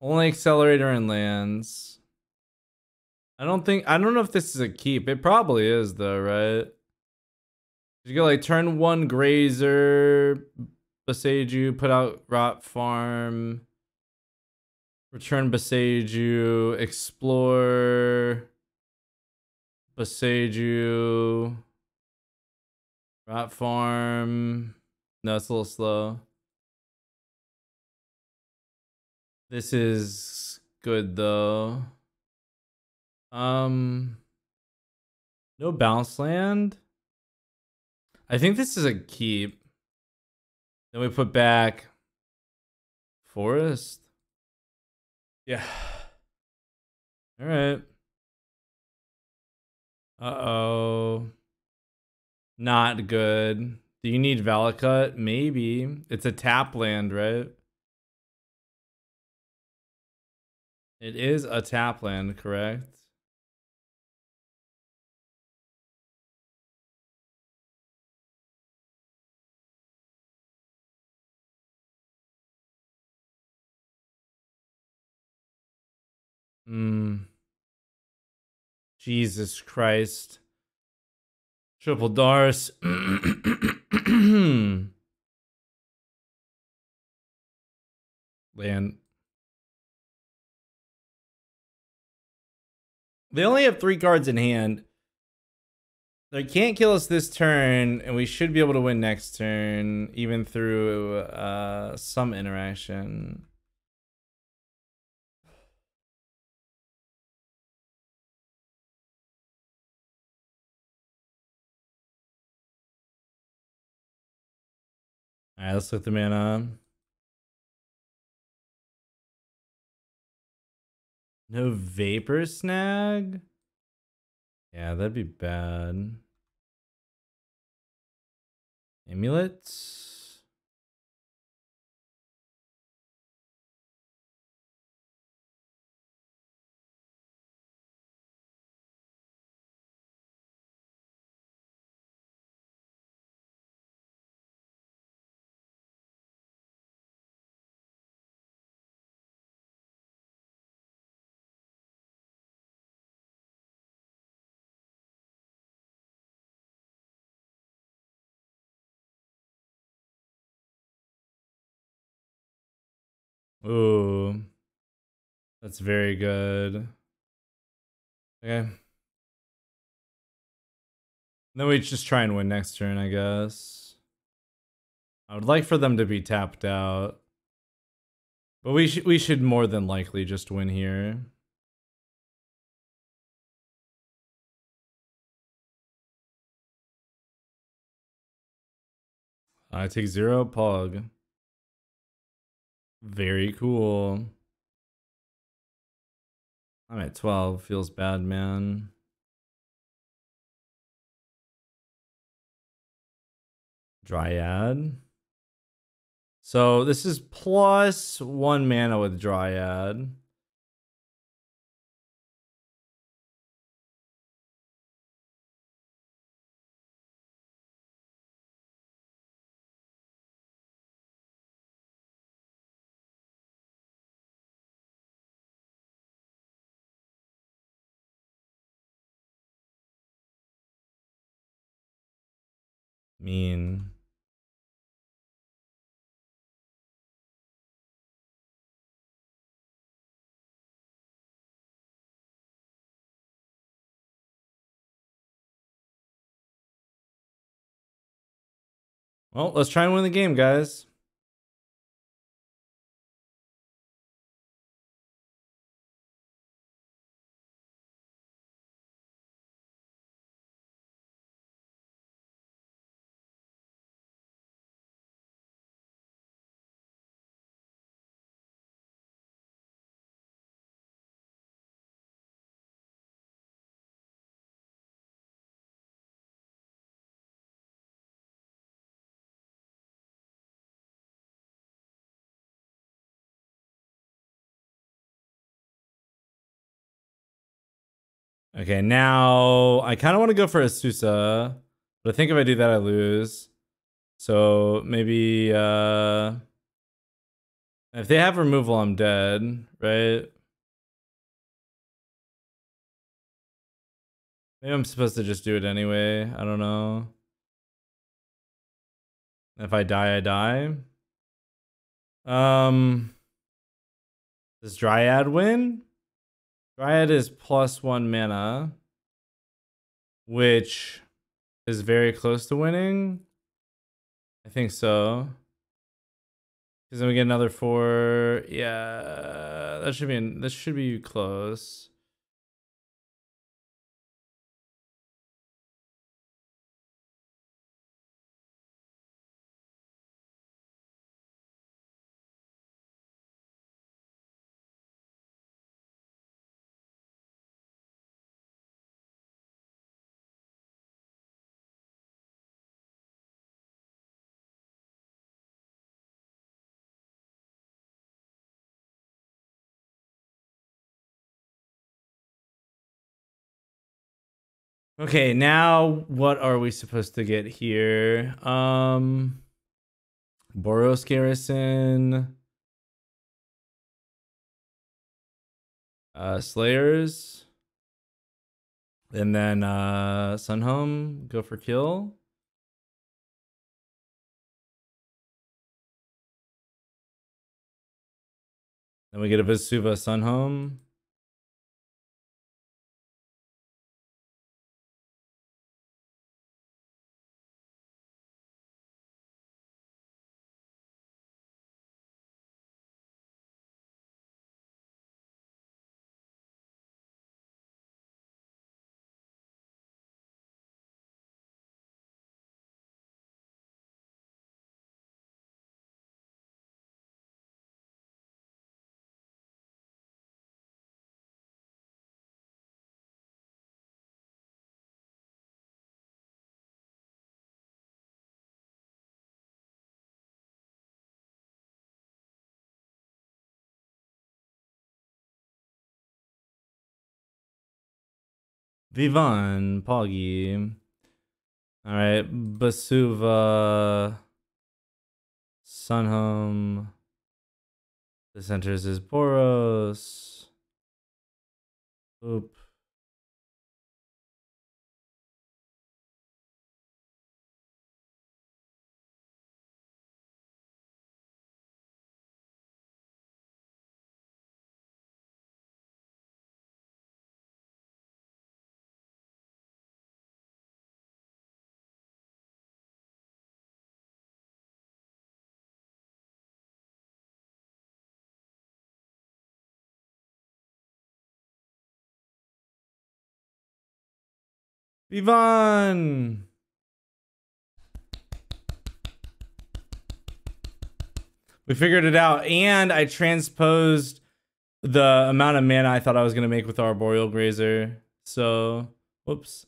Only accelerator and lands. I don't think I don't know if this is a keep. It probably is though, right? You go like turn one grazer, Boseiju, put out rot farm, return Boseiju, explore Boseiju, rot farm. No, it's a little slow. This is good though. Um, no bounce land. I think this is a keep. Then we put back forest. Yeah. All right. Uh oh. Not good. Do you need Valakut? Maybe. It's a tap land, right? It is a tap land, correct? Hmm. Jesus Christ. Triple Dars. Land. They only have three cards in hand. They can't kill us this turn, and we should be able to win next turn, even through uh, some interaction. Alright, let's look the mana. No vapor snag? Yeah, that'd be bad. Amulets? Ooh. That's very good. Okay. Then we just try and win next turn, I guess. I would like for them to be tapped out. But we should we should more than likely just win here. I take zero pug. Very cool. I'm at 12. Feels bad, man. Dryad. So this is plus one mana with Dryad. Mean Well, let's try and win the game, guys. Okay, now I kind of want to go for Azusa, but I think if I do that, I lose. So maybe, uh, If they have removal, I'm dead, right? Maybe I'm supposed to just do it anyway. I don't know. If I die, I die. Um, does Dryad win? Dryad is plus one mana, which is very close to winning. I think so. Because then we get another four. Yeah, that should be this should be close. Okay, now what are we supposed to get here? Um Boros Garrison. Uh Slayers. And then uh Sunhome, go for kill. Then we get a Vesuva Sunhome. Vivan, Poggy. Alright, Vesuva. Sunhome. The centers is Boros. Oop. Vivan! We figured it out. And I transposed the amount of mana I thought I was going to make with Arboreal Grazer. So, whoops.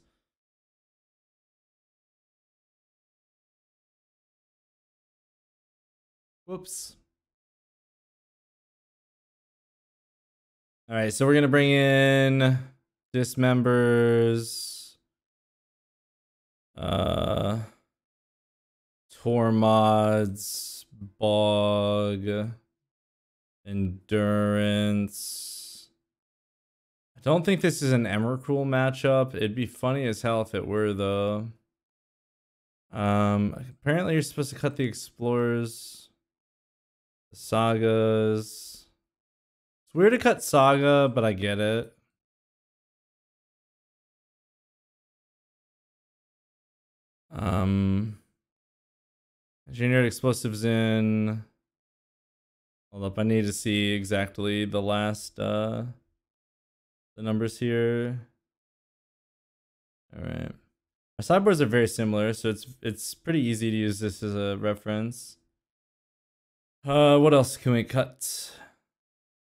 Whoops. All right, so we're going to bring in dismembers uh Tormod's Bog Endurance. I don't think this is an Emrakul matchup. It'd be funny as hell if it were though. Um apparently you're supposed to cut the explorers. The sagas. It's weird to cut saga, but I get it. Um, engineered explosives in. Hold up, I need to see exactly the last uh the numbers here. All right. Our sideboards are very similar, so it's it's pretty easy to use this as a reference. Uh, what else can we cut?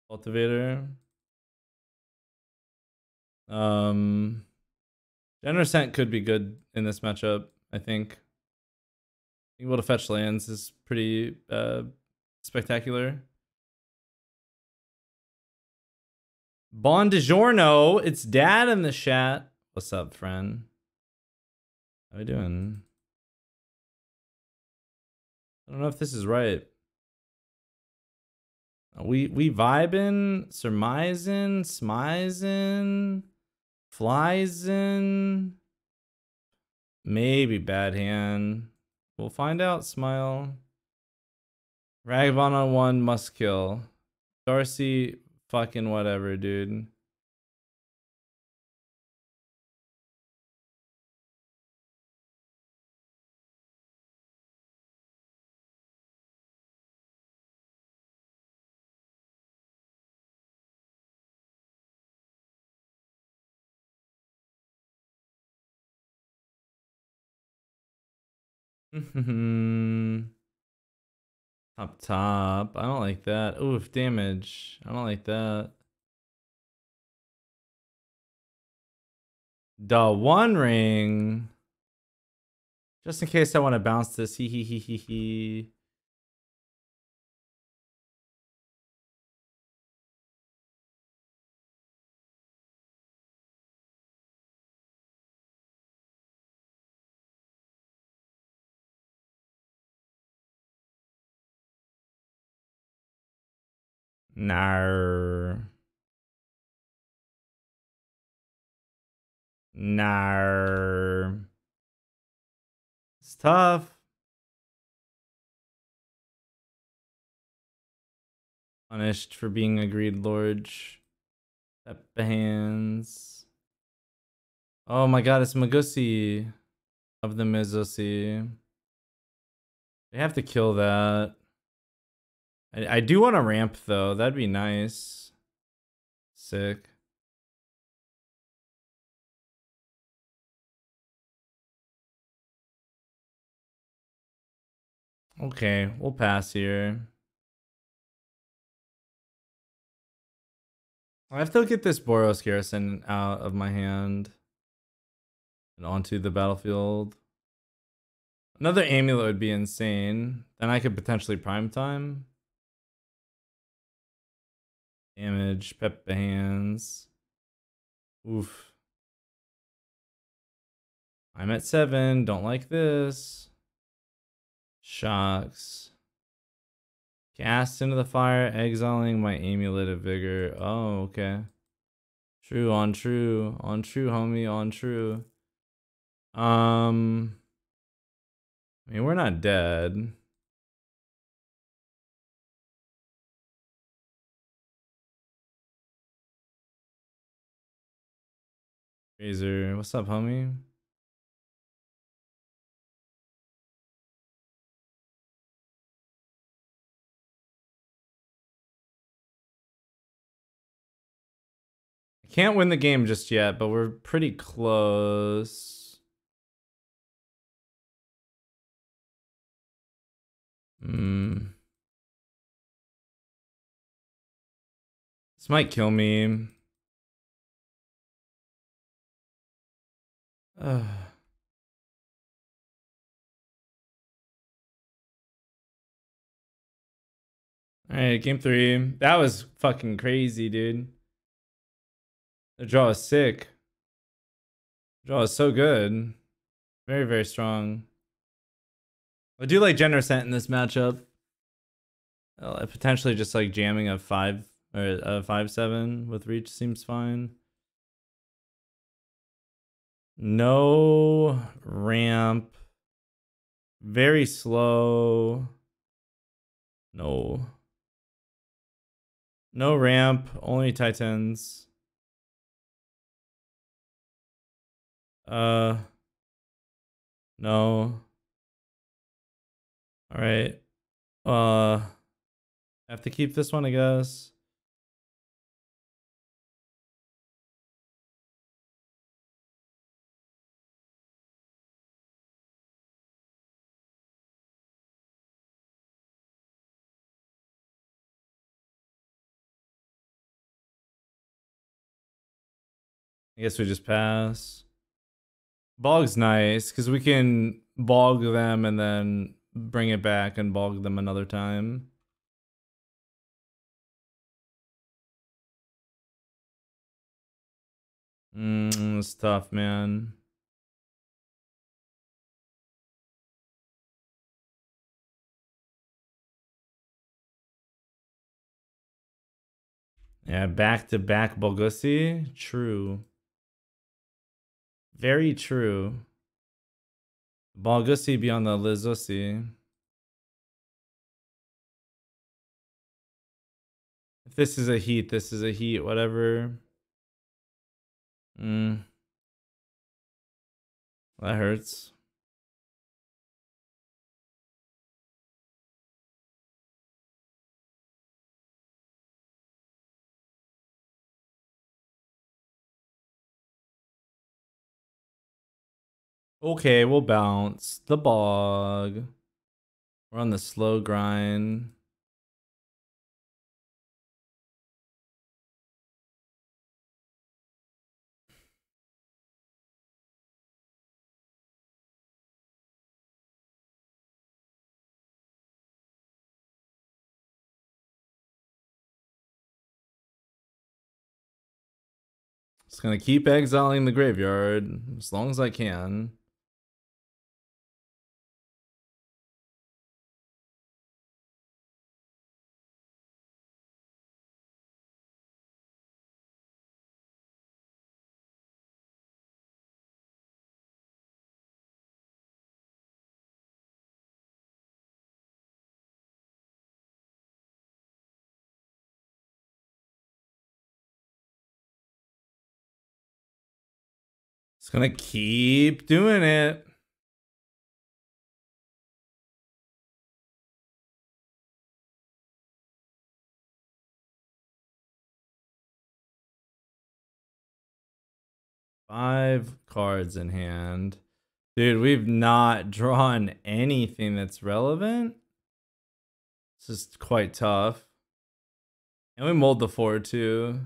Cultivator. Um, Generous could be good in this matchup. I think. Being able to fetch lands is pretty uh, spectacular. Bon DiGiorno, it's dad in the chat. What's up, friend? How we doing? I don't know if this is right. We we vibing, surmising, smizing, fliesing. Maybe bad hand. We'll find out, Smile. Ragavan on one must kill. Darcy, fucking whatever, dude. Up top. I don't like that. Oof, damage. I don't like that. The one ring. Just in case I want to bounce this. Hee hee hee hee hee. Nar. Nar. It's tough. Punished for being a greed lord. hands. Oh my god, it's Magusi of the Mizosi. They have to kill that. I, I do want to ramp though. That'd be nice. Sick. Okay, we'll pass here. I have to get this Boros Garrison out of my hand and onto the battlefield. Another amulet would be insane. Then I could potentially prime time. Damage, Pepe hands. Oof. I'm at seven. Don't like this. Shocks. Cast into the fire, exiling my amulet of vigor. Oh, okay. True, on true. On true, homie, on true. Um. I mean, we're not dead. Razor, what's up, homie? I can't win the game just yet, but we're pretty close. Hmm. This might kill me. All right, game three. That was fucking crazy, dude. The draw is sick. The draw is so good. Very, very strong. I do like Generous Ent in this matchup. Uh, potentially just like jamming a five or a five seven with reach seems fine. No ramp. Very slow. No. No ramp, only titans. Uh no. All right. Uh have to keep this one, I guess. I guess we just pass. Bog's nice because we can bog them and then bring it back and bog them another time. Mmm, it's tough, man. Yeah, back to back Bogusi. True. Very true. Bogusi be on the Lizusi. If this is a heat, this is a heat, whatever. Mm. That hurts. Okay, we'll bounce. The bog. We're on the slow grind. Just gonna keep exiling the graveyard as long as I can. It's gonna keep doing it. Five cards in hand. Dude, we've not drawn anything that's relevant. This is quite tough. And we mold the four too.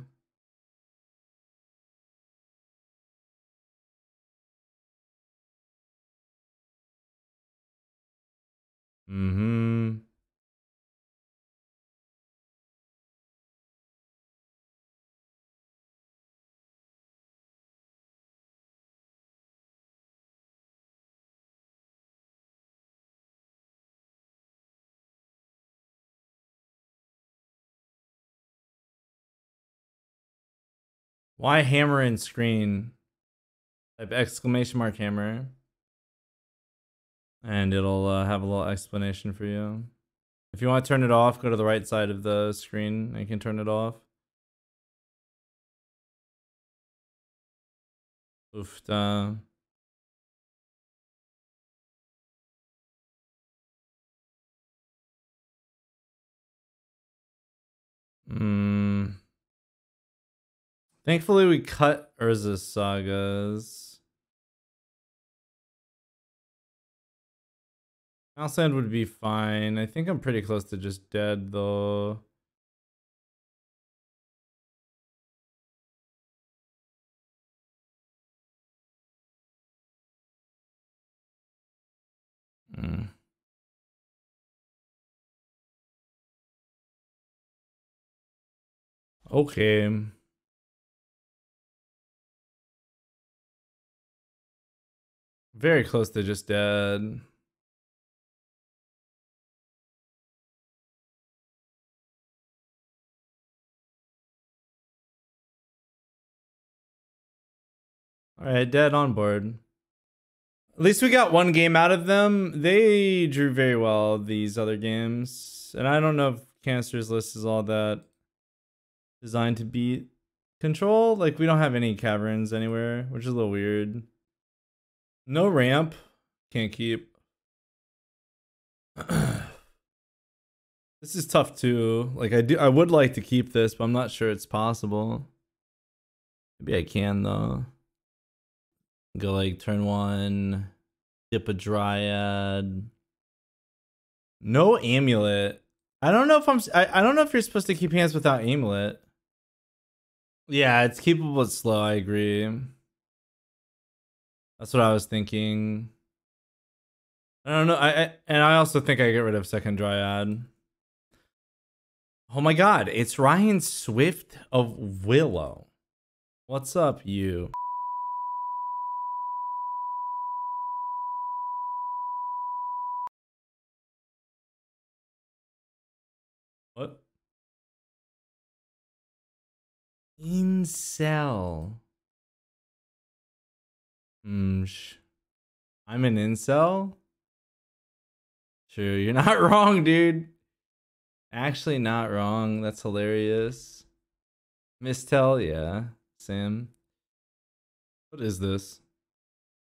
Mm-hmm. Why hammer and screen? Type exclamation mark hammer. And it'll uh, have a little explanation for you. If you want to turn it off, go to the right side of the screen and you can turn it off. Oofta. Hmm. Thankfully, we cut Urza's sagas. Mouseland would be fine. I think I'm pretty close to just dead, though. Mm. Okay. Very close to just dead. All right, dead on board. At least we got one game out of them. They drew very well these other games. And I don't know if Cancer's list is all that designed to beat control. Like, we don't have any caverns anywhere, which is a little weird. No ramp. Can't keep. this is tough too. Like I do I would like to keep this, but I'm not sure it's possible. Maybe I can though. Go like turn one, dip a dryad. No amulet. I don't know if I'm I, I don't know if you're supposed to keep hands without amulet. Yeah, it's keepable but slow, I agree. That's what I was thinking. I don't know. I, I and I also think I get rid of second dryad. Oh my god, it's Ryan Swift of Willow. What's up, you? What? Incel. Hmm. I'm an incel? True, you're not wrong, dude. Actually, not wrong. That's hilarious. Mistel, yeah. Sam. What is this?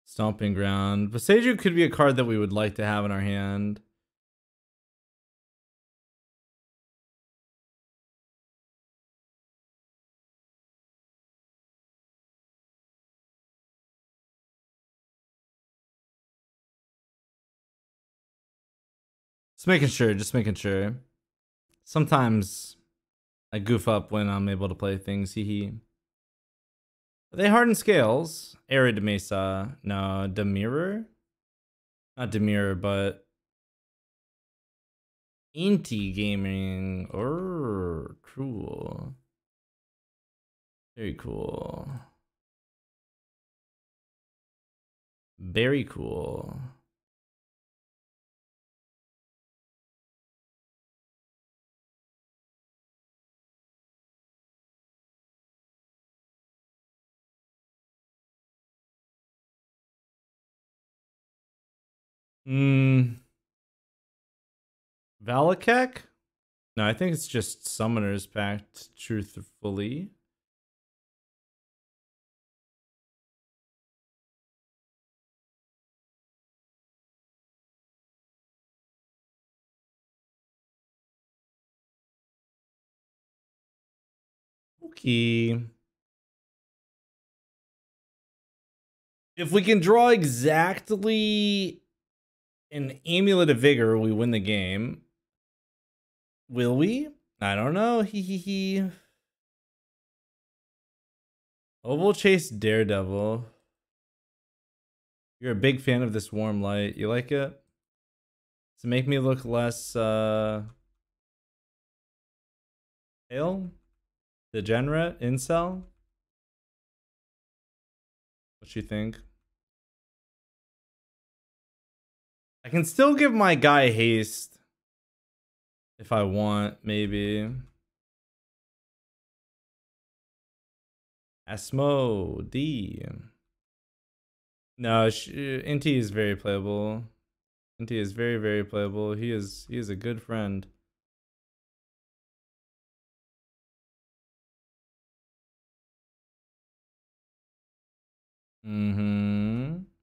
Stomping Ground. Boseiju could be a card that we would like to have in our hand. Just making sure, just making sure. Sometimes I goof up when I'm able to play things, hee hee. Are they hardened scales? Arid Mesa. No, Demirer? Not Demirer, but Inti Gaming. Oh, cool. Very cool. Very cool. Hmm. Valakut? No, I think it's just Summoner's Pact, truthfully. Okay. If we can draw exactly an amulet of vigor, we win the game. Will we? I don't know. Hee hee hee. Oval Chase Daredevil. You're a big fan of this warm light. You like it? To make me look less uh pale? Degenerate? Incel? What you think? I can still give my guy haste. If I want, maybe. Asmo D. No, Inti is very playable. Inti is very, very playable. He is he is a good friend. Mm-hmm.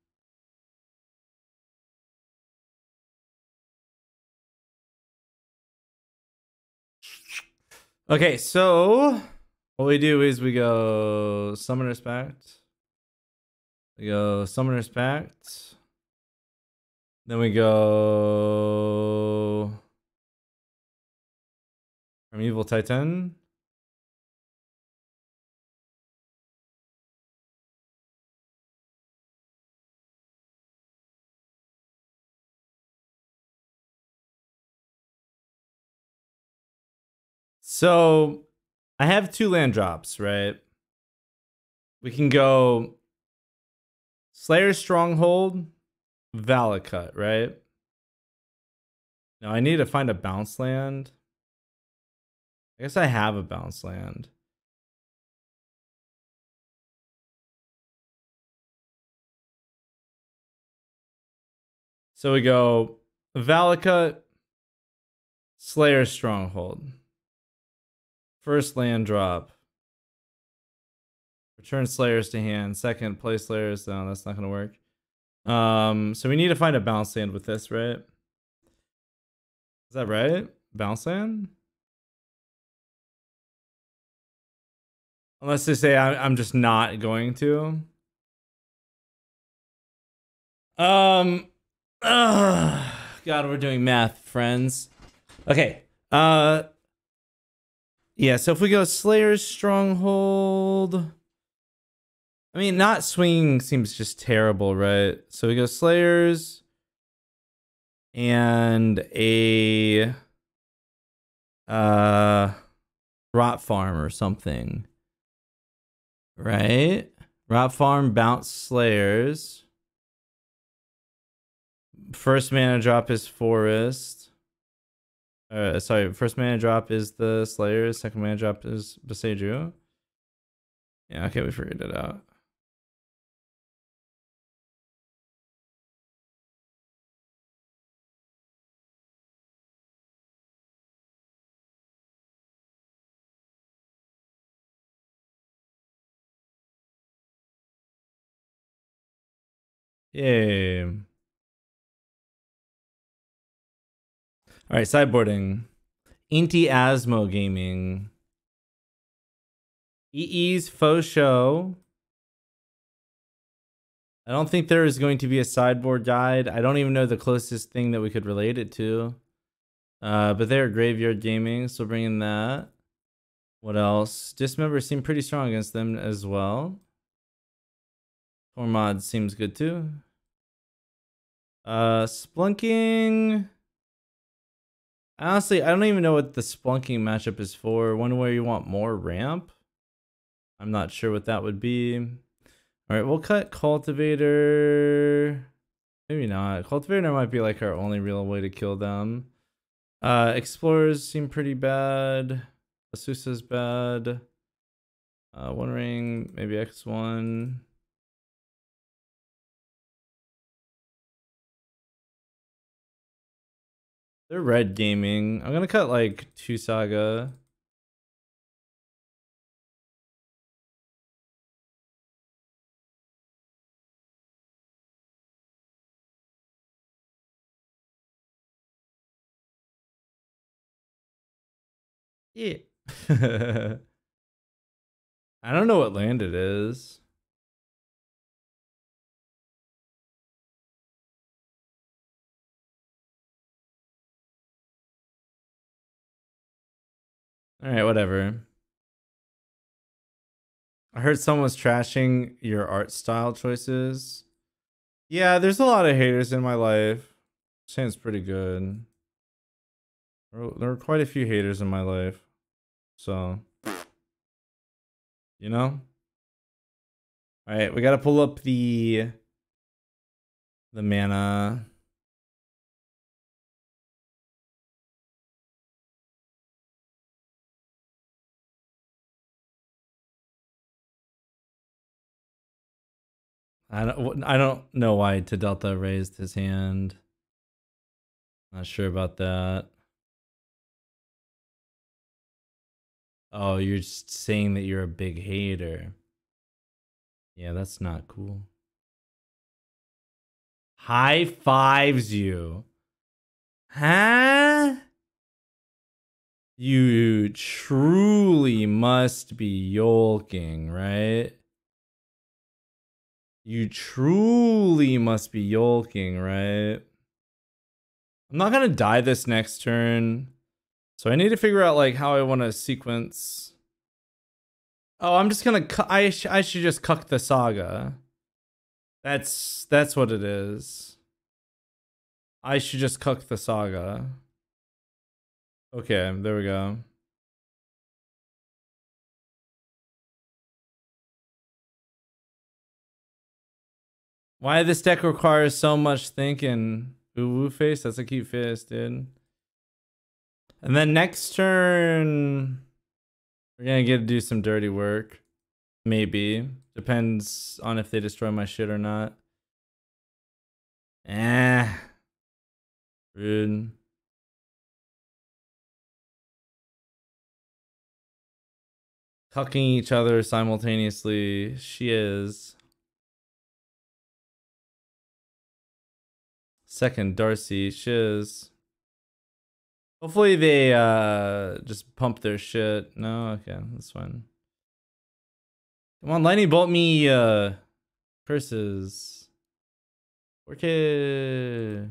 Okay, so what we do is we go Summoner's Pact. We go Summoner's Pact. Then we go Primeval Titan. So I have two land drops, right? We can go Slayer Stronghold, Valakut, right? Now I need to find a bounce land. I guess I have a bounce land. So we go Valakut, Slayer Stronghold. First land drop. Return Slayers to hand. Second, play Slayers. No, that's not going to work. Um, so we need to find a bounce land with this, right? Is that right? Bounce land? Unless they say I, I'm just not going to. Um, uh, God, we're doing math, friends. Okay. Uh, yeah, so if we go Slayer's Stronghold. I mean, not swinging seems just terrible, right? So we go Slayers and a uh Rot Farm or something. Right? Rot Farm, bounce Slayers. First mana drop is Forest. Uh, sorry, first mana drop is the Slayer, second mana drop is Boseiju. Yeah, okay, we figured it out. Yay. All right, sideboarding. Inti Asmo Gaming. EE's faux show. I don't think there is going to be a sideboard guide. I don't even know the closest thing that we could relate it to. Uh, but they're Graveyard Gaming, so bring in that. What else? Dismember seemed pretty strong against them as well. Tormod seems good too. Uh, Spelunking. Honestly, I don't even know what the Spelunking matchup is for. One where you want more ramp. I'm not sure what that would be. All right, we'll cut Cultivator. Maybe not. Cultivator might be like our only real way to kill them. Uh, Explorers seem pretty bad. Azusa's bad. Uh, one ring, maybe X1. They're red gaming. I'm gonna cut like two saga. Yeah. I don't know what land it is. All right, whatever. I heard someone was trashing your art style choices. Yeah, there's a lot of haters in my life. Sounds pretty good. There are quite a few haters in my life. So, you know? All right, we got to pull up the the mana. I don't I don't know why Delta raised his hand. Not sure about that. Oh, you're saying that you're a big hater. Yeah, that's not cool. High fives you. Huh? You truly must be yolking, right? You truly must be yolking, right? I'm not gonna die this next turn. So I need to figure out like how I want to sequence. Oh, I'm just gonna. I sh I should just cuck the saga. That's that's what it is. I should just cuck the saga. Okay, there we go. Why this deck requires so much thinking. Ooh, woo face, that's a cute face, dude. And then next turn, we're gonna get to do some dirty work. Maybe. Depends on if they destroy my shit or not. Eh. Rude. Tucking each other simultaneously. She is. Second, Darcy, Shiz. Hopefully they uh just pump their shit. No, okay, that's fine. Come on, lightning bolt me uh curses. Okay.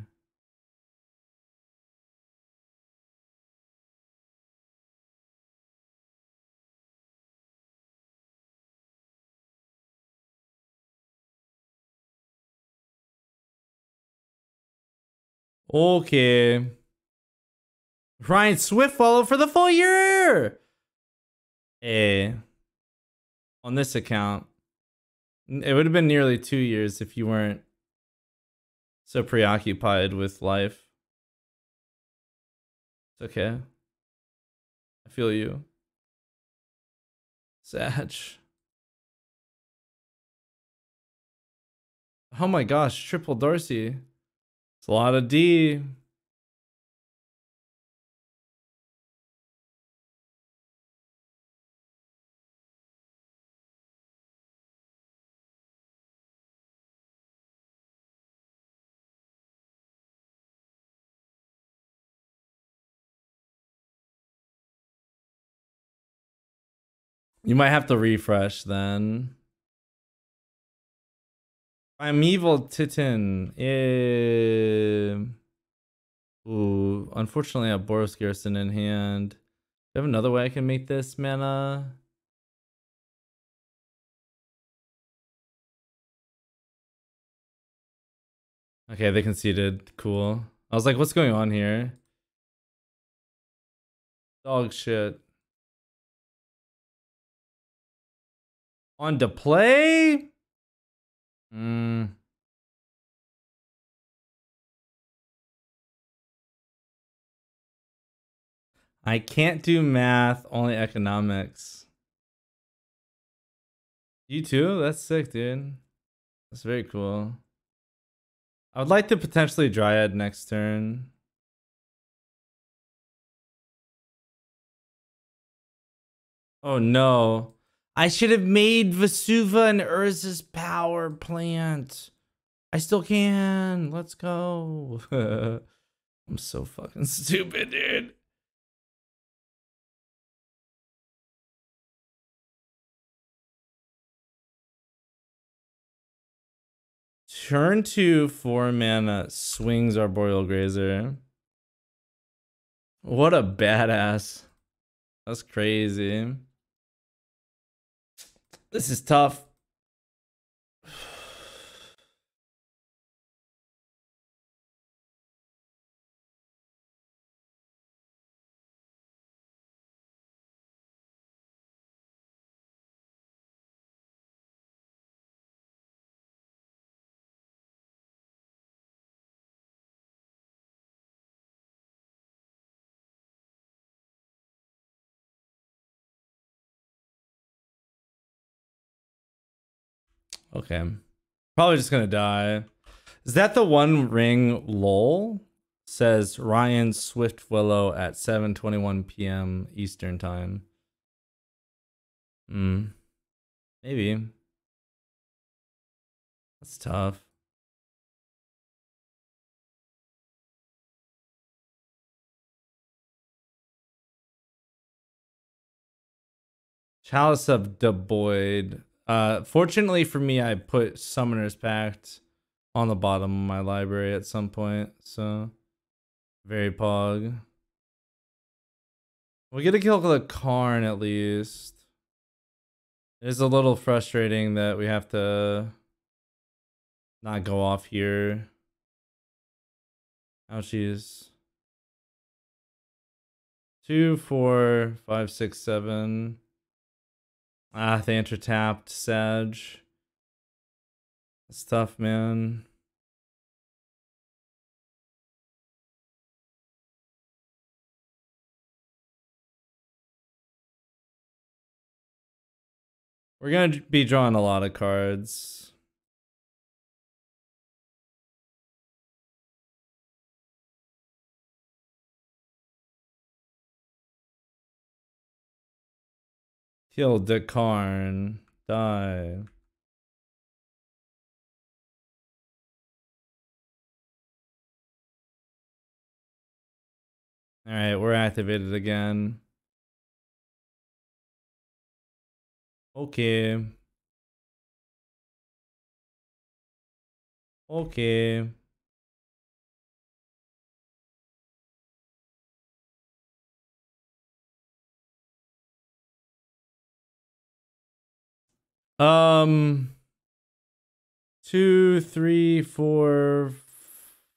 Okay. Ryan Swift followed for the full year. Eh. On this account, it would have been nearly two years if you weren't so preoccupied with life. It's okay. I feel you. Satch. Oh my gosh, triple Darcy. It's a lot of D. You might have to refresh then. Primeval Titan. Eh. Ooh, unfortunately, I have Boros Garrison in hand. Do you have another way I can make this mana? Okay, they conceded. Cool. I was like, what's going on here? Dog shit. On to play? Hmm. I can't do math, only economics. You too? That's sick, dude. That's very cool. I would like to potentially Dryad next turn. Oh no. I should have made Vesuva and Urza's power plant. I still can. Let's go. I'm so fucking stupid, dude. Turn two, four mana, swings Arboreal Grazer. What a badass. That's crazy. This is tough. Okay. Probably just gonna die. Is that the one ring lol? Says Ryan Swift Willow at 7:21 p.m. Eastern time. Hmm. Maybe. That's tough. Chalice of the Void. Uh, fortunately for me, I put Summoner's Pact on the bottom of my library at some point, so very pog. We get to kill the Karn at least. It's a little frustrating that we have to not go off here. Ouchies. Two, four, five, six, seven. Ah, they tapped Sag. That's tough, man. We're going to be drawing a lot of cards. Kill the Karn. Die. Alright, we're activated again. Okay. Okay. Um, two, three, four,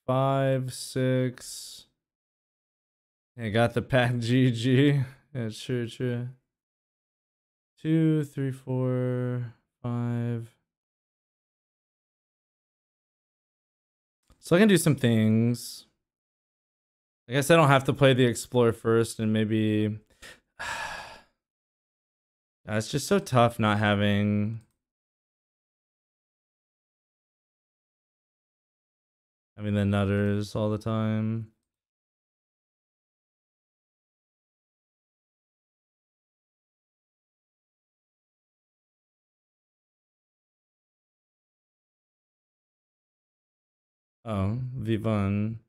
five, six. I got the pack GG. Yeah, true, true. Two, three, four, five. So I can do some things. I guess I don't have to play the Explorer first and maybe... Yeah, it's just so tough not having Having the nutters all the time. Oh, Vivon.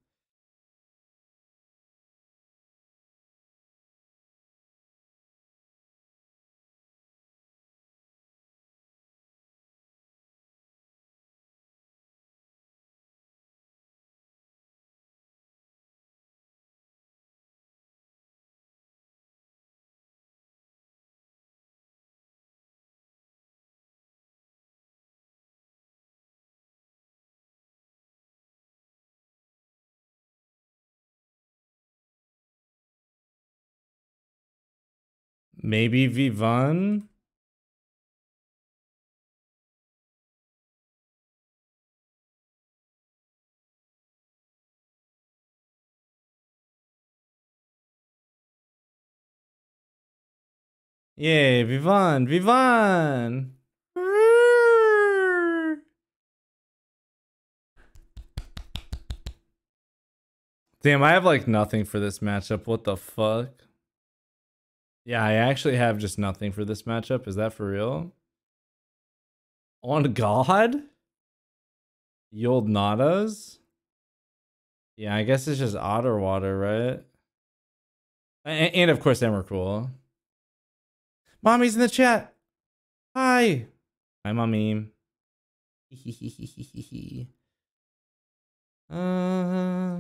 Maybe Vivon? Yay, Vivon, Vivon! Damn, I have like nothing for this matchup. What the fuck? Yeah, I actually have just nothing for this matchup. Is that for real? On God? The old Nadas? Yeah, I guess it's just Otawara, right? And, and of course, Emrakul. Mommy's in the chat. Hi. Hi, mommy. uh,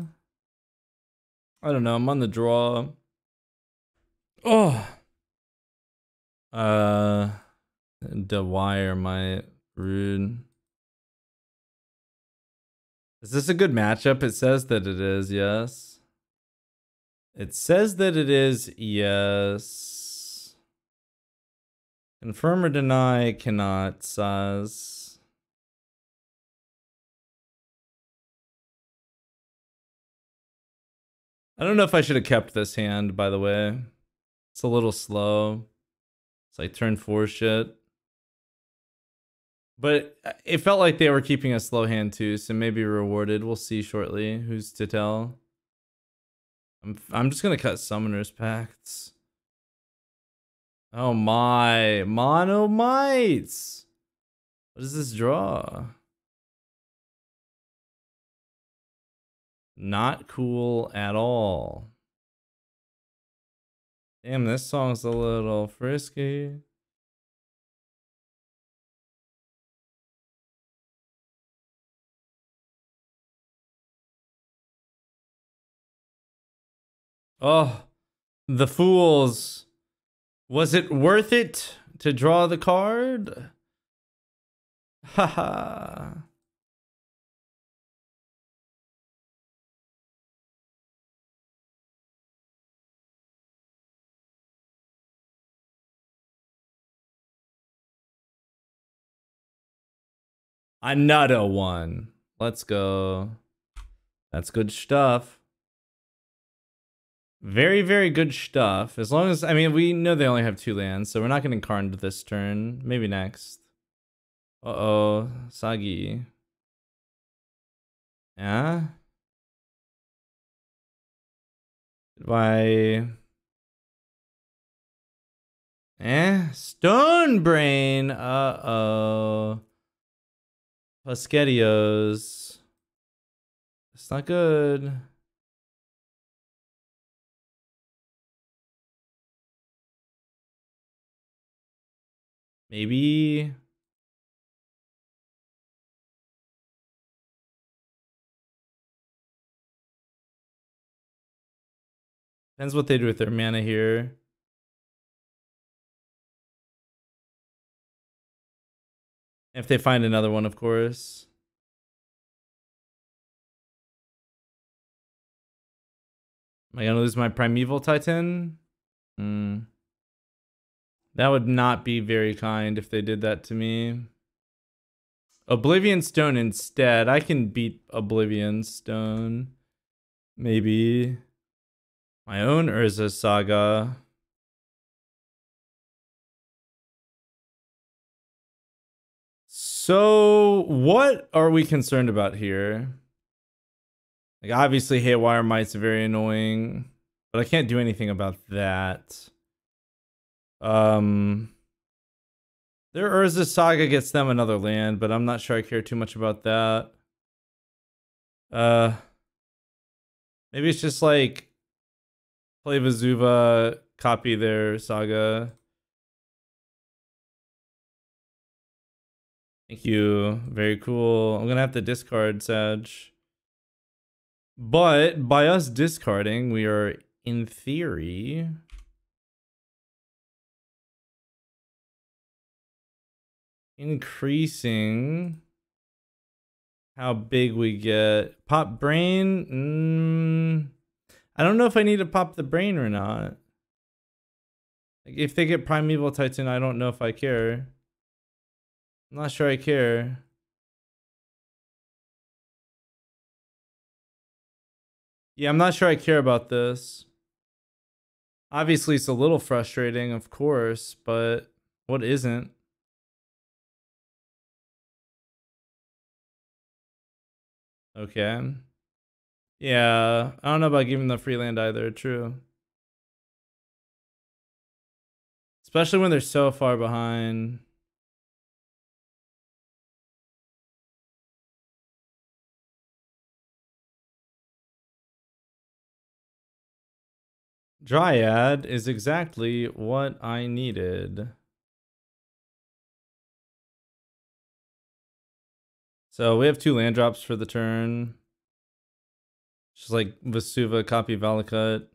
I don't know. I'm on the draw. Oh. Uh, the wire might rude. Is this a good matchup? It says that it is, yes. It says that it is, yes. Confirm or deny cannot, says. I don't know if I should have kept this hand, by the way. It's a little slow. It's like turn four shit. But uh, it felt like they were keeping a slow hand too, so maybe rewarded. We'll see shortly. Who's to tell? I'm I'm just gonna cut Summoner's Pacts. Oh my, Mono Mites! What does this draw? Not cool at all. Damn, this song's a little frisky. Oh, the fools. Was it worth it to draw the card? Haha. Another one. Let's go. That's good stuff. Very, very good stuff. As long as, I mean, we know they only have two lands, so we're not getting Karned this turn. Maybe next. Uh-oh. Sagi. Yeah? Why? Eh? Stone Brain. Uh-oh. Pasketios. It's not good. Maybe. Depends what they do with their mana here. If they find another one, of course. Am I gonna lose my Primeval Titan? Hmm. That would not be very kind if they did that to me. Oblivion Stone instead. I can beat Oblivion Stone. Maybe. My own Urza Saga. So, what are we concerned about here? Like obviously Haywire Mite's very annoying, but I can't do anything about that. Um their Urza Saga gets them another land, but I'm not sure I care too much about that. Uh maybe it's just like play Vesuva, copy their saga. Thank you. Very cool. I'm gonna have to discard Sag. But by us discarding, we are in theory increasing how big we get. Pop brain. Mm, I don't know if I need to pop the brain or not. Like if they get primeval titan, I don't know if I care. I'm not sure I care. Yeah, I'm not sure I care about this. Obviously, it's a little frustrating, of course, but what isn't? Okay. Yeah, I don't know about giving the free land either, true. Especially when they're so far behind. Dryad is exactly what I needed. So we have two land drops for the turn. Just like Vesuva, copy Valakut.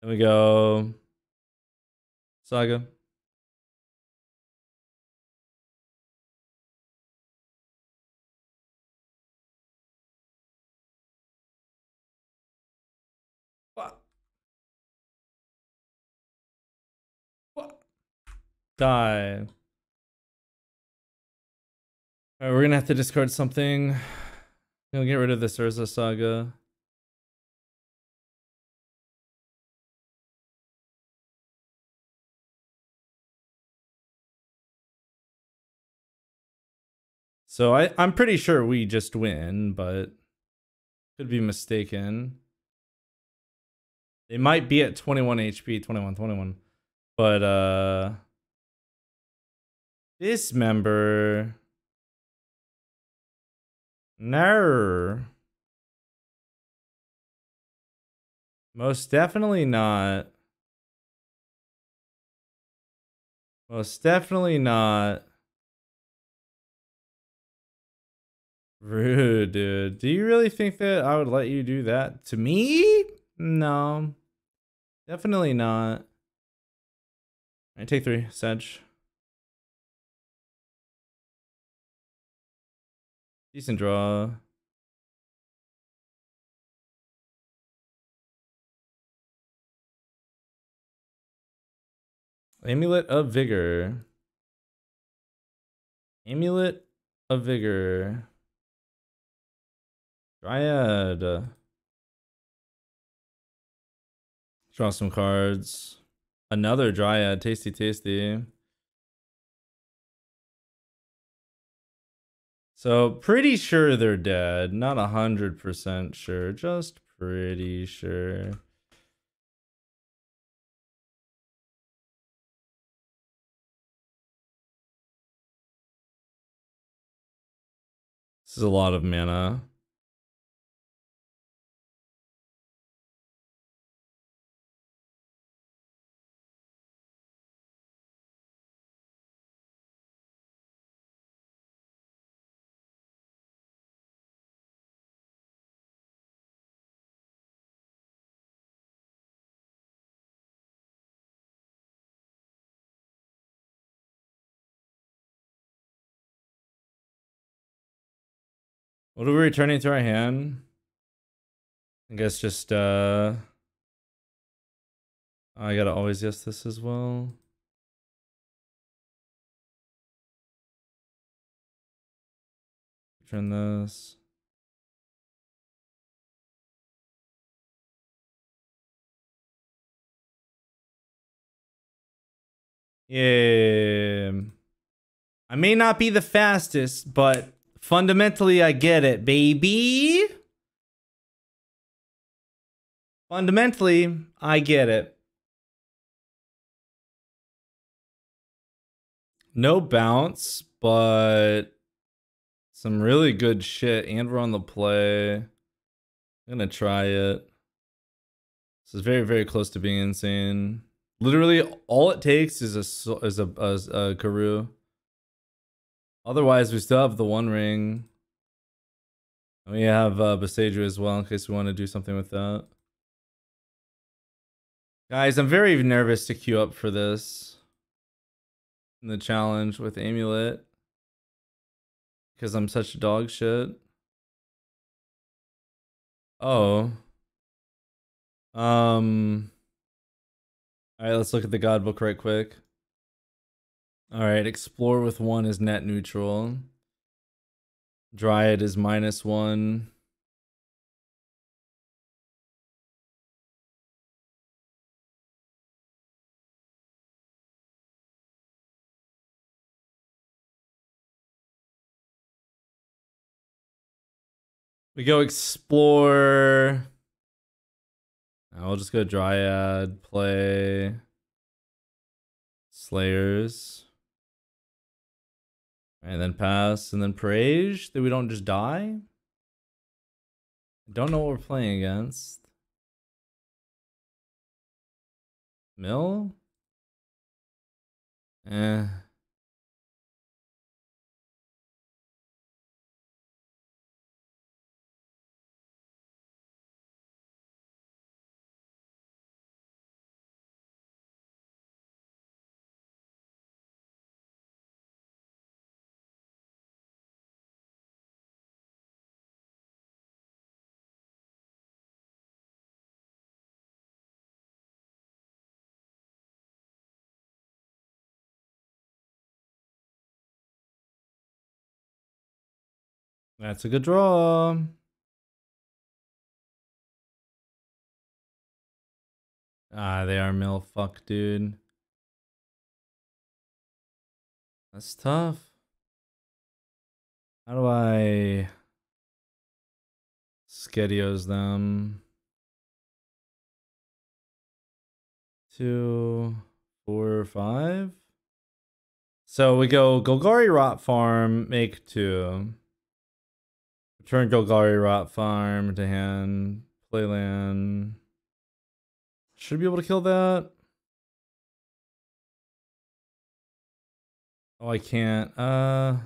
Then we go Saga. Die. Alright, we're gonna have to discard something. Gonna get rid of this Urza Saga. So I, I'm pretty sure we just win, but could be mistaken. They might be at 21 HP, 21, 21. But uh Dismember. No. Most definitely not. Most definitely not. Rude, dude. Do you really think that I would let you do that to me? No. Definitely not. I take three, Sedge. Decent draw. Amulet of Vigor. Amulet of Vigor. Dryad. Draw some cards. Another Dryad. Tasty, tasty. So pretty sure they're dead. Not a hundred percent sure. Just pretty sure. This is a lot of mana. What are we returning to our hand? I guess just, uh... I gotta always guess this as well. Turn this. Yeah. I may not be the fastest, but fundamentally I get it, baby. Fundamentally, I get it. No bounce, but some really good shit. And we're on the play. I'm gonna try it. This is very, very close to being insane. Literally, all it takes is a is a, a, a Karoo. Otherwise, we still have the One Ring. We have uh, as well in case we want to do something with that. Guys, I'm very nervous to queue up for this. In the challenge with Amulet. Because I'm such dog shit. Oh. Um. All right, let's look at the God book right quick. All right, explore with one is net neutral. Dryad is minus one. We go explore. I'll just go Dryad, play Slayers. And then pass, and then Parage, that we don't just die. Don't know what we're playing against. Mill? Eh. That's a good draw. Ah, they are mill fuck, dude. That's tough. How do I schedios them? Two, four, five. So we go Golgari Rot Farm, make two. Return Golgari Rot Farm to hand. Playland. Should be able to kill that. Oh, I can't. Uh.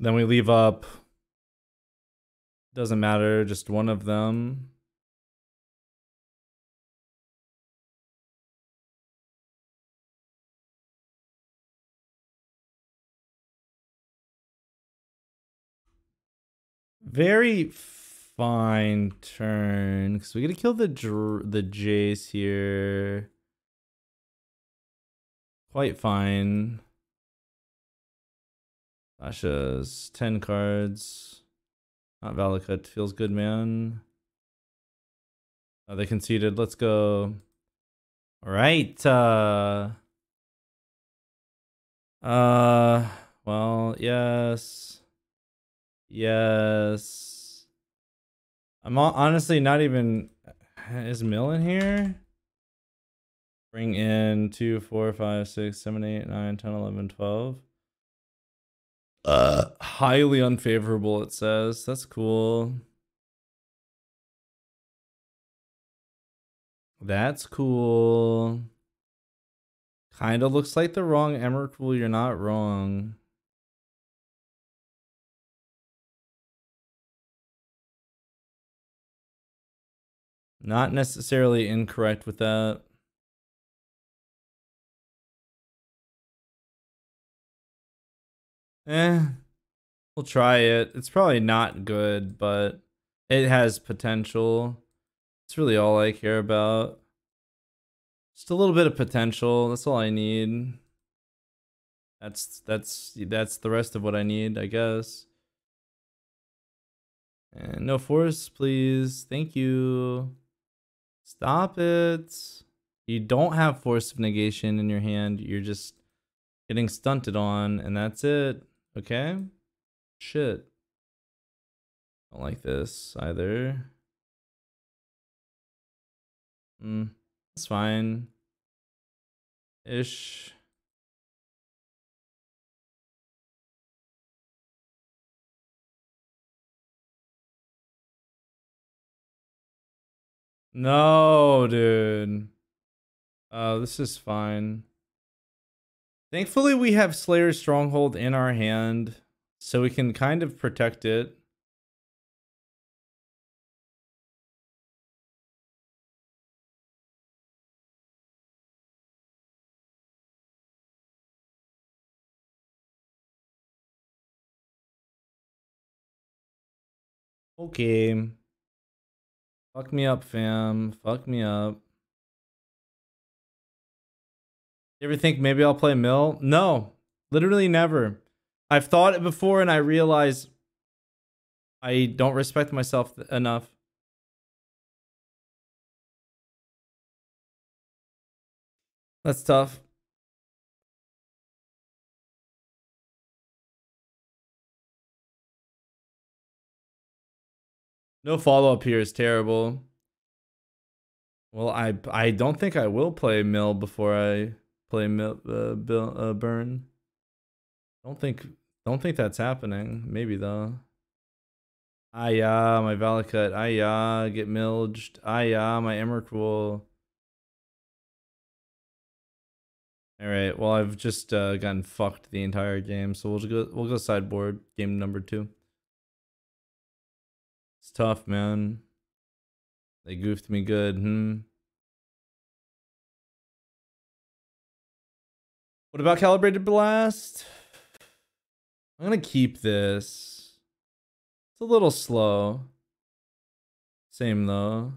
Then we leave up. Doesn't matter, just one of them. Very fine turn. Because we gotta kill the the Jace here. Quite fine. Sasha's 10 cards. Not Valakut. Feels good, man. Oh, they conceded. Let's go. All right. Uh, uh, well, yes. Yes. I'm honestly not even. Is Mill in here? Bring in 2, 4, 5, 6, 7, 8, 9, 10, 11, 12. Uh, highly unfavorable, it says. That's cool. That's cool. Kind of looks like the wrong Emrakul. You're not wrong. Not necessarily incorrect with that. Eh, we'll try it. It's probably not good, but it has potential. It's really all I care about. Just a little bit of potential. That's all I need. That's that's that's the rest of what I need, I guess. And no force, please. Thank you. Stop it. You don't have force of negation in your hand. You're just getting stunted on, and that's it. Okay? Shit. Don't like this either. Hmm. It's fine. Ish. No, dude. Uh, this is fine. Thankfully, we have Slayer's Stronghold in our hand, so we can kind of protect it. Okay. Fuck me up, fam. Fuck me up. You ever think maybe I'll play Mill? No, literally never. I've thought it before and I realize I don't respect myself enough. That's tough. No follow up here is terrible. Well, I I don't think I will play Mill before I play Mill, uh, Bill, uh, Burn. Don't think don't think that's happening. Maybe though. Ah yeah, my Valakut. Ah yeah, get milged. Ah yeah, my Emrakul. All right. Well, I've just uh, gotten fucked the entire game, so we'll go we'll go sideboard game number two. It's tough, man. They goofed me good. Hmm. What about Calibrated Blast? I'm to keep this. It's a little slow. Same though.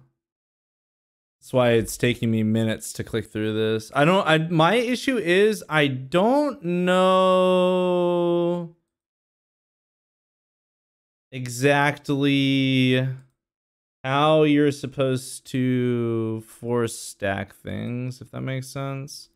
That's why it's taking me minutes to click through this. I don't I my issue is I don't know exactly how you're supposed to force stack things, if that makes sense.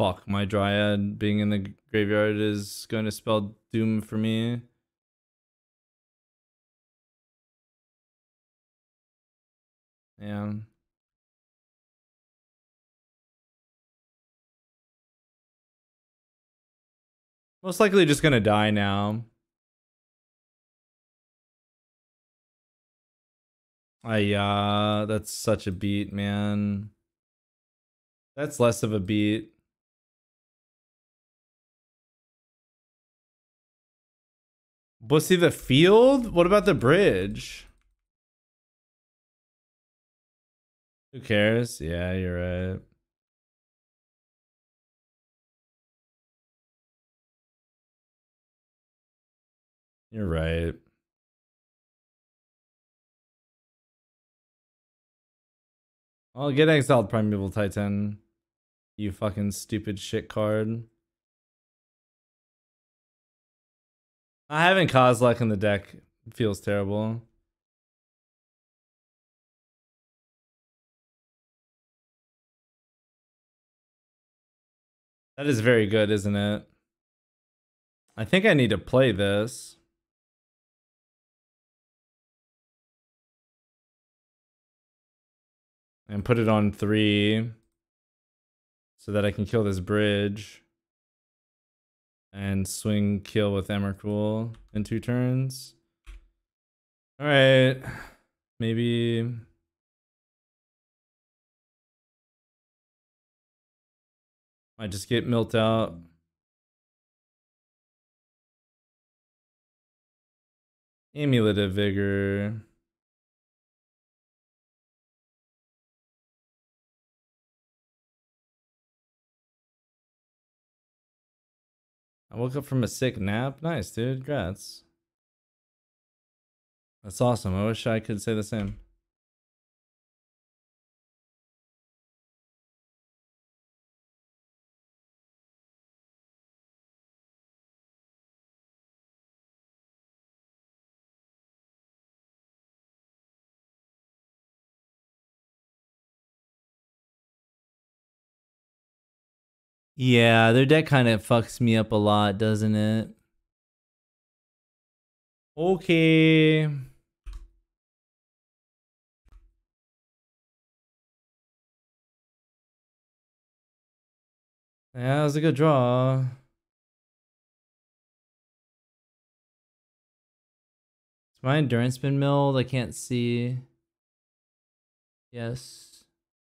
Fuck, my Dryad being in the graveyard is going to spell doom for me. Yeah. Most likely just gonna die now. Ah, yeah, that's such a beat, man. That's less of a beat. Bussy the field? What about the bridge? Who cares? Yeah, you're right. You're right. I'll get exiled Primeval Titan. You fucking stupid shit card. Having Kozilek in the deck feels terrible. That is very good, isn't it? I think I need to play this. And put it on three. So that I can kill this bridge and swing kill with Emrakul in two turns. All right, maybe. I just get milked out. Amulet of Vigor. I woke up from a sick nap. Nice, dude. Congrats. That's awesome. I wish I could say the same. Yeah, their deck kind of fucks me up a lot, doesn't it? Okay. Yeah, that was a good draw. Is my endurance been milled? I can't see. Yes.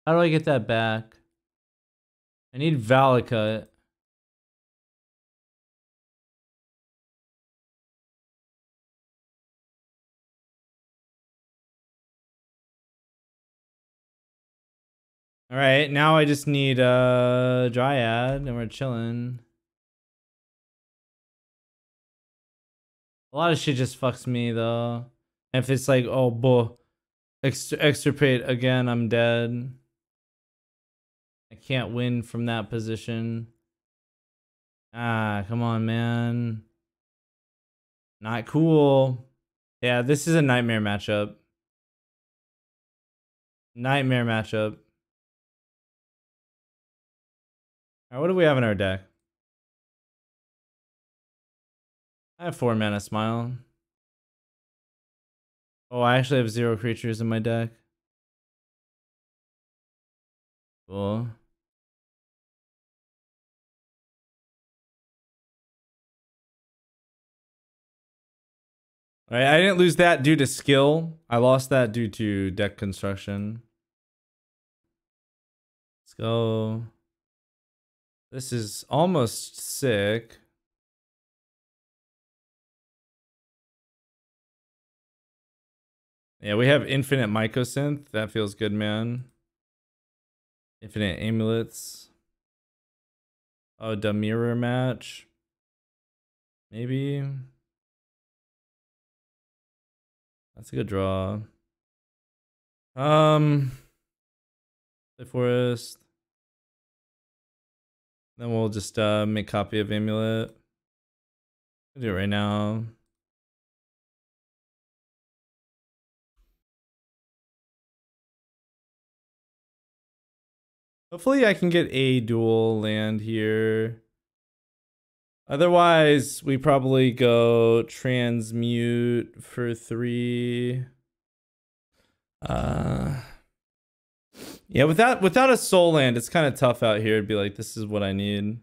How do I get that back? I need Valakut. All right, now I just need a Dryad and we're chilling. A lot of shit just fucks me though. If it's like, oh, bull, extirpate again, I'm dead. I can't win from that position. Ah, come on, man. Not cool. Yeah, this is a nightmare matchup. Nightmare matchup. Alright, what do we have in our deck? I have four mana smile. Oh, I actually have zero creatures in my deck. Cool. I didn't lose that due to skill. I lost that due to deck construction. Let's go. This is almost sick. Yeah, we have infinite mycosynth. That feels good, man. Infinite amulets. Oh, the mirror match. Maybe. That's a good draw. Um, the forest. Then we'll just uh, make copy of amulet. I'll do it right now. Hopefully I can get a dual land here. Otherwise, we probably go transmute for three. Uh, yeah, without without a soul land, it's kind of tough out here to be like, this is what I need.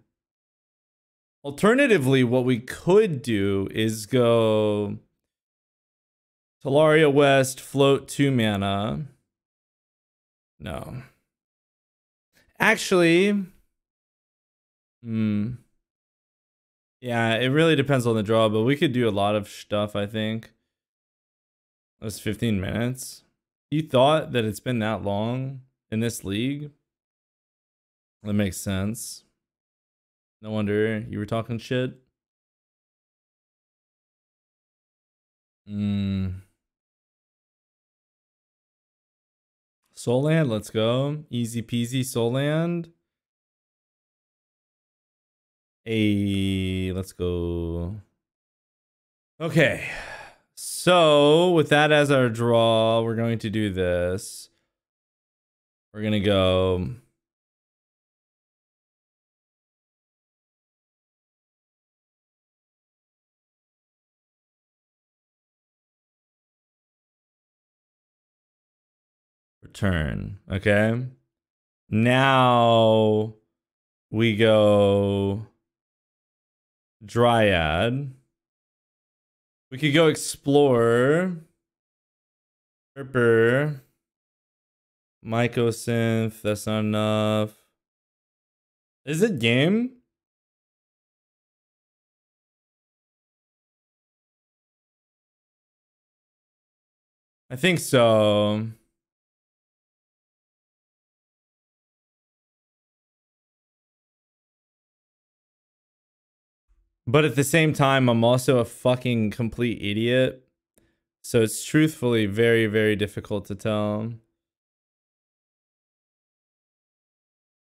Alternatively, what we could do is go Tolaria West, float two mana. No. Actually, hmm. Yeah, it really depends on the draw, but we could do a lot of stuff, I think. That's 15 minutes. You thought that it's been that long in this league? That makes sense. No wonder you were talking shit. Hmm. Soul Land, let's go. Easy peasy Soul Land. Hey, let's go. Okay. So, with that as our draw, we're going to do this. We're going to go return. Okay. Now we go Dryad. We could go explore. Herper. Mycosynth. That's not enough. Is it game? I think so. But at the same time, I'm also a fucking complete idiot. So it's truthfully very, very difficult to tell.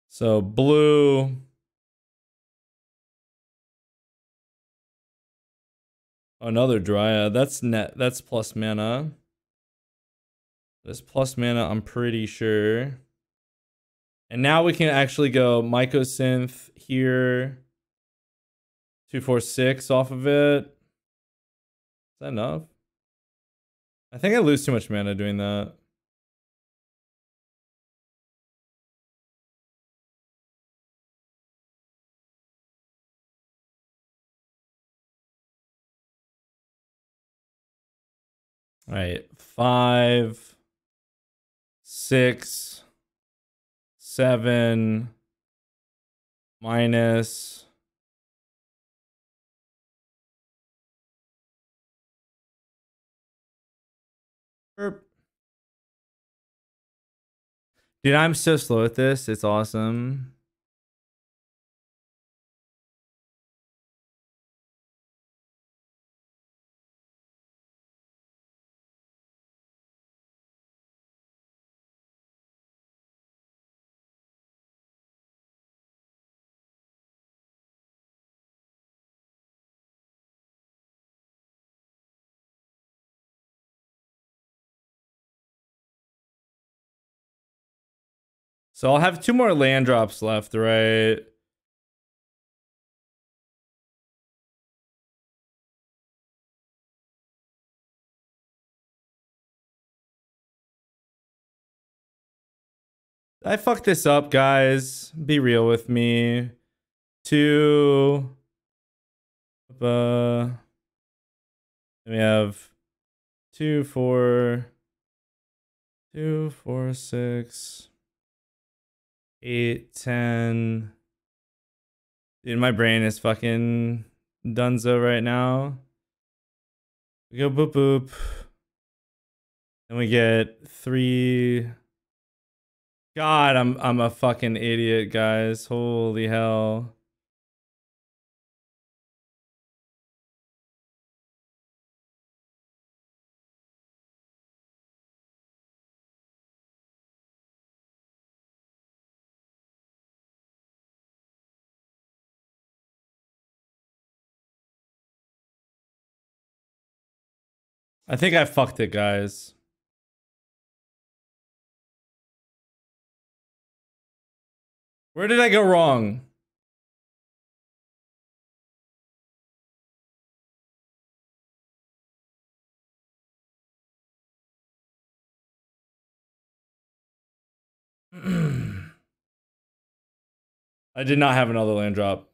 So blue. Another Dryad. That's net. That's plus mana. This plus mana, I'm pretty sure. And now we can actually go Mycosynth here. 246 off of it. Is that enough? I think I lose too much mana doing that. All right, five, six, seven, minus. Dude, I'm so slow at this. It's awesome. So I'll have two more land drops left, right? I fucked this up, guys. Be real with me. Two. Uh, we have two, four, two, four, six eight, ten. Dude, my brain is fucking dunzo right now. We go boop boop. And we get three. God, I'm I'm a fucking idiot, guys. Holy hell. I think I fucked it, guys. Where did I go wrong? I did not have another land drop.